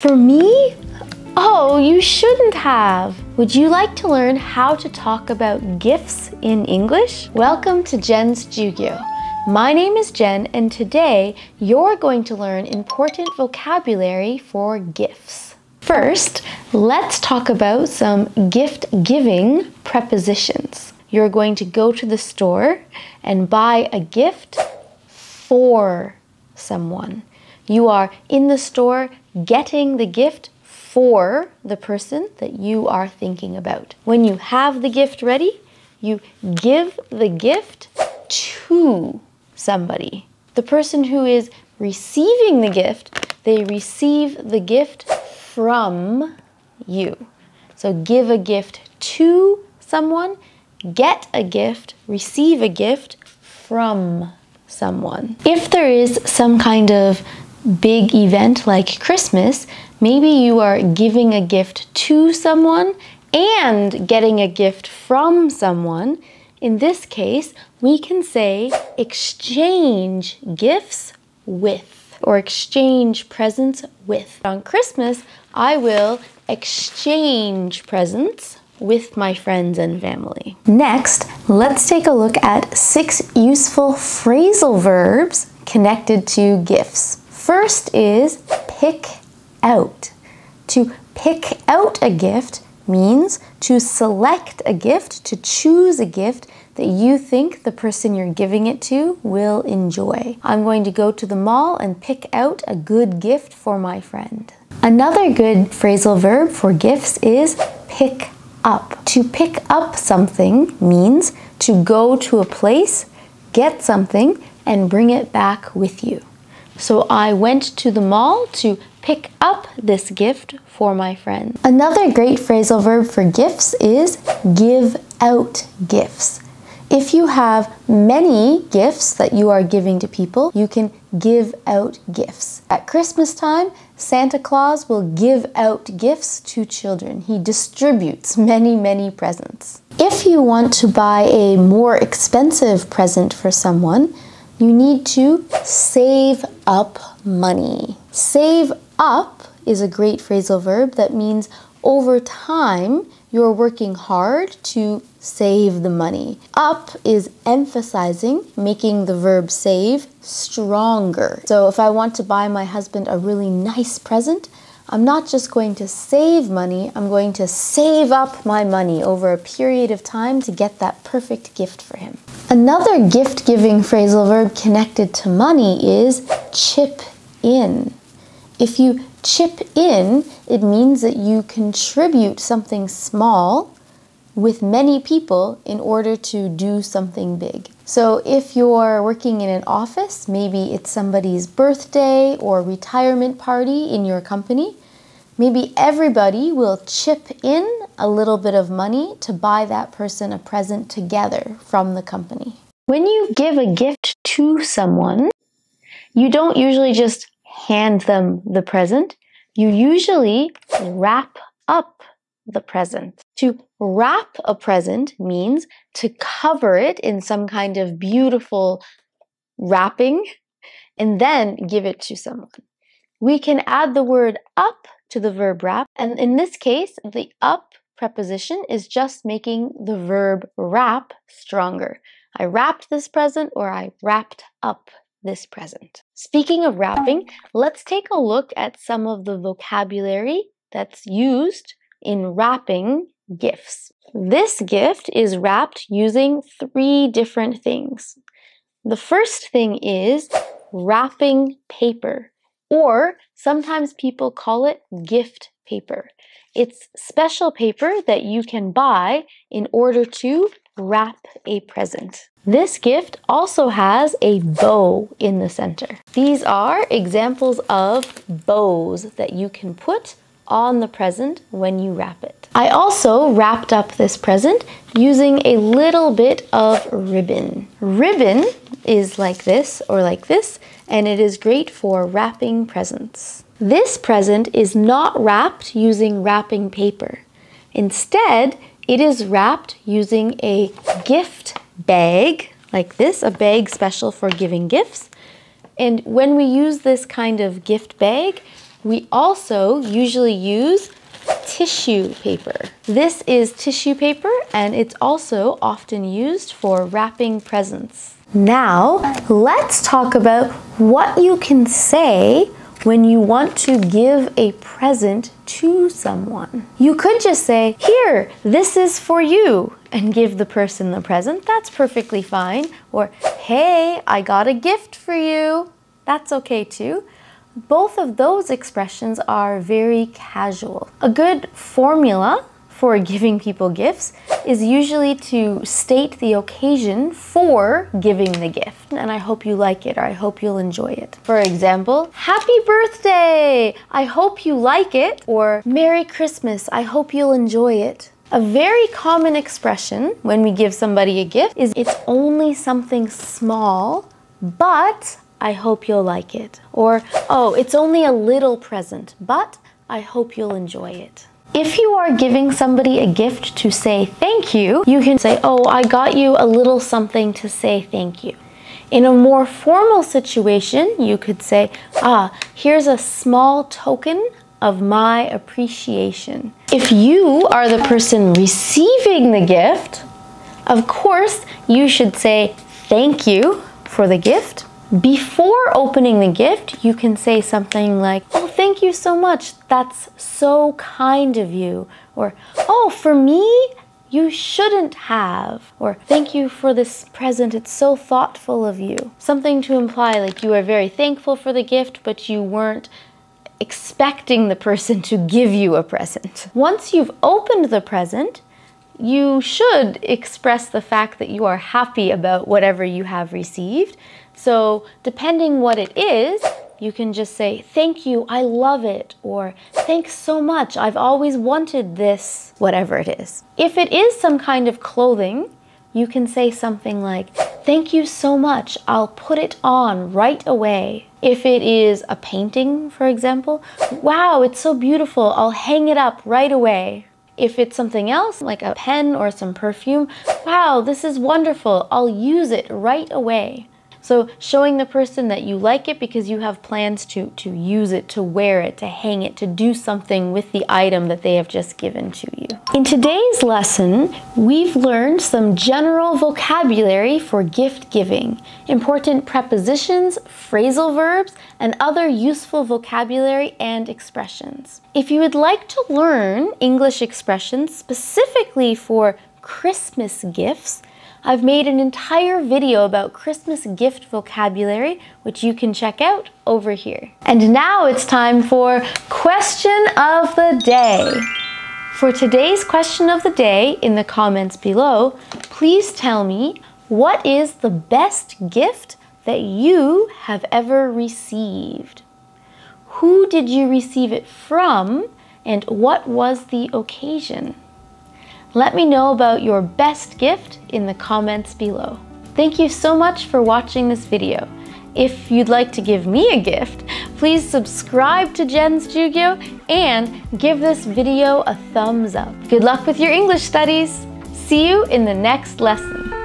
For me? Oh, you shouldn't have. Would you like to learn how to talk about gifts in English? Welcome to Jen's Jyugyou. My name is Jen, and today you're going to learn important vocabulary for gifts. First, let's talk about some gift giving prepositions. You're going to go to the store and buy a gift for someone. You are in the store getting the gift for the person that you are thinking about. When you have the gift ready, you give the gift to somebody. The person who is receiving the gift, they receive the gift from you. So give a gift to someone, get a gift, receive a gift from someone. If there is some kind of big event like Christmas, maybe you are giving a gift to someone and getting a gift from someone. In this case, we can say exchange gifts with or exchange presents with. On Christmas, I will exchange presents with my friends and family. Next, let's take a look at six useful phrasal verbs connected to gifts. First is pick out. To pick out a gift means to select a gift, to choose a gift that you think the person you're giving it to will enjoy. I'm going to go to the mall and pick out a good gift for my friend. Another good phrasal verb for gifts is pick up. To pick up something means to go to a place, get something, and bring it back with you. So I went to the mall to pick up this gift for my friend. Another great phrasal verb for gifts is give out gifts. If you have many gifts that you are giving to people, you can give out gifts. At Christmas time, Santa Claus will give out gifts to children. He distributes many, many presents. If you want to buy a more expensive present for someone, you need to save up money. Save up is a great phrasal verb that means over time you're working hard to save the money. Up is emphasizing, making the verb save stronger. So if I want to buy my husband a really nice present, I'm not just going to save money, I'm going to save up my money over a period of time to get that perfect gift for him. Another gift giving phrasal verb connected to money is chip in. If you chip in, it means that you contribute something small with many people in order to do something big. So if you're working in an office, maybe it's somebody's birthday or retirement party in your company, maybe everybody will chip in a little bit of money to buy that person a present together from the company. When you give a gift to someone, you don't usually just hand them the present, you usually wrap up the present. To wrap a present means to cover it in some kind of beautiful wrapping and then give it to someone. We can add the word up to the verb wrap, and in this case, the up preposition is just making the verb wrap stronger. I wrapped this present or I wrapped up this present. Speaking of wrapping, let's take a look at some of the vocabulary that's used in wrapping gifts. This gift is wrapped using three different things. The first thing is wrapping paper, or sometimes people call it gift paper. It's special paper that you can buy in order to wrap a present. This gift also has a bow in the center. These are examples of bows that you can put on the present when you wrap it. I also wrapped up this present using a little bit of ribbon. Ribbon is like this or like this, and it is great for wrapping presents. This present is not wrapped using wrapping paper. Instead, it is wrapped using a gift bag like this, a bag special for giving gifts. And when we use this kind of gift bag, We also usually use tissue paper. This is tissue paper and it's also often used for wrapping presents. Now, let's talk about what you can say when you want to give a present to someone. You could just say, Here, this is for you, and give the person the present. That's perfectly fine. Or, Hey, I got a gift for you. That's okay too. Both of those expressions are very casual. A good formula for giving people gifts is usually to state the occasion for giving the gift. And I hope you like it or I hope you'll enjoy it. For example, Happy birthday! I hope you like it. Or Merry Christmas! I hope you'll enjoy it. A very common expression when we give somebody a gift is it's only something small, but I hope you'll like it. Or, oh, it's only a little present, but I hope you'll enjoy it. If you are giving somebody a gift to say thank you, you can say, oh, I got you a little something to say thank you. In a more formal situation, you could say, ah, here's a small token of my appreciation. If you are the person receiving the gift, of course, you should say thank you for the gift. Before opening the gift, you can say something like, Oh, thank you so much. That's so kind of you. Or, Oh, for me, you shouldn't have. Or, Thank you for this present. It's so thoughtful of you. Something to imply like you are very thankful for the gift, but you weren't expecting the person to give you a present. Once you've opened the present, you should express the fact that you are happy about whatever you have received so depending what it is, you can just say, thank you, I love it, or thanks so much, I've always wanted this, whatever it is. If it is some kind of clothing, you can say something like, thank you so much, I'll put it on right away. If it is a painting, for example, wow, it's so beautiful, I'll hang it up right away. If it's something else, like a pen or some perfume, wow, this is wonderful, I'll use it right away. So showing the person that you like it because you have plans to, to use it, to wear it, to hang it, to do something with the item that they have just given to you. In today's lesson, we've learned some general vocabulary for gift giving, important prepositions, phrasal verbs, and other useful vocabulary and expressions. If you would like to learn English expressions specifically for Christmas gifts, I've made an entire video about Christmas gift vocabulary, which you can check out over here. And now it's time for question of the day. For today's question of the day in the comments below, please tell me what is the best gift that you have ever received? Who did you receive it from and what was the occasion? Let me know about your best gift in the comments below. Thank you so much for watching this video. If you'd like to give me a gift, please subscribe to Jen's Jyugyou and give this video a thumbs up. Good luck with your English studies. See you in the next lesson.